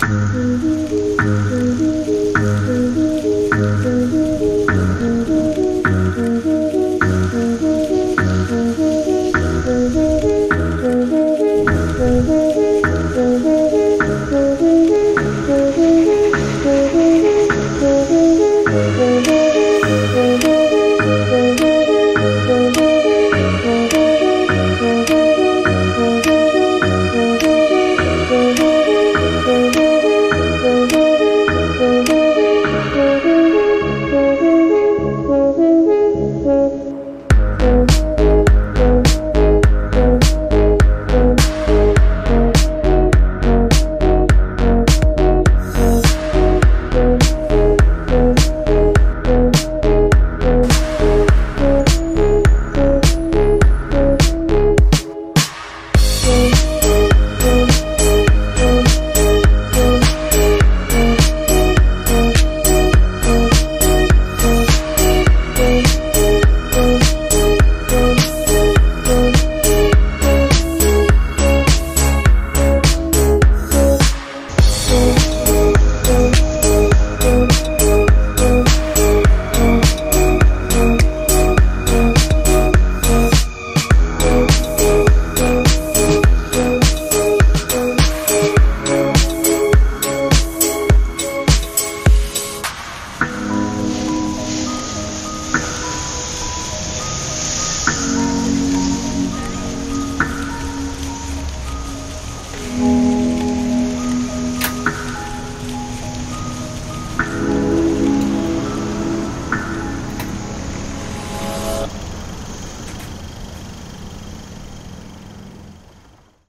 Mm-hmm. Mm-hmm.